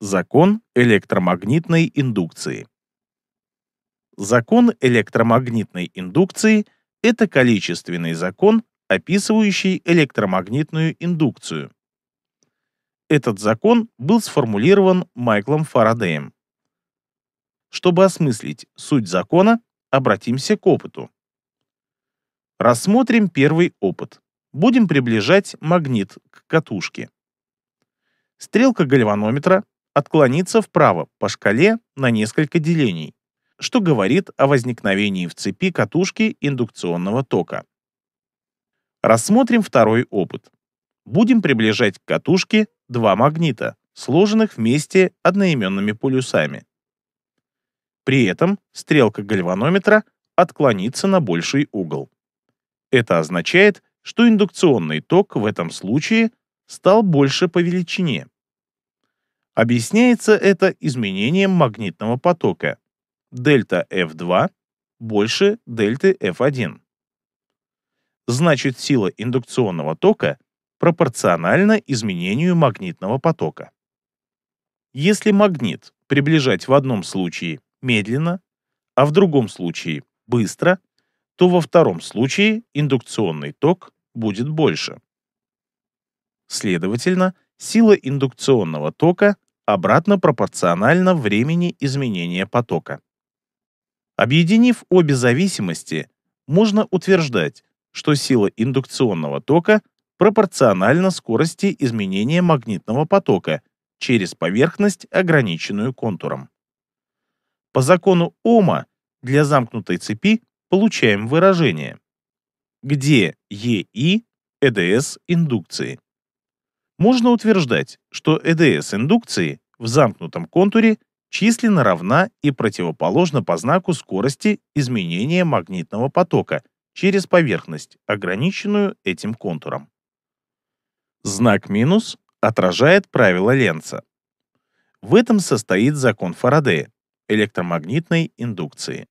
Закон электромагнитной индукции. Закон электромагнитной индукции – это количественный закон, описывающий электромагнитную индукцию. Этот закон был сформулирован Майклом Фарадеем. Чтобы осмыслить суть закона, обратимся к опыту. Рассмотрим первый опыт. Будем приближать магнит к катушке. Стрелка гальванометра отклонится вправо по шкале на несколько делений, что говорит о возникновении в цепи катушки индукционного тока. Рассмотрим второй опыт. Будем приближать к катушке два магнита, сложенных вместе одноименными полюсами. При этом стрелка гальванометра отклонится на больший угол. Это означает, что индукционный ток в этом случае стал больше по величине. Объясняется это изменением магнитного потока. Дельта F2 больше дельты F1. Значит, сила индукционного тока пропорциональна изменению магнитного потока. Если магнит приближать в одном случае медленно, а в другом случае быстро, то во втором случае индукционный ток будет больше. Следовательно, сила индукционного тока обратно пропорционально времени изменения потока. Объединив обе зависимости, можно утверждать, что сила индукционного тока пропорциональна скорости изменения магнитного потока через поверхность, ограниченную контуром. По закону Ома для замкнутой цепи получаем выражение, где ЕИ – ЭДС индукции. Можно утверждать, что ЭДС индукции в замкнутом контуре численно равна и противоположна по знаку скорости изменения магнитного потока через поверхность, ограниченную этим контуром. Знак минус отражает правило Ленца. В этом состоит закон Фарадея электромагнитной индукции.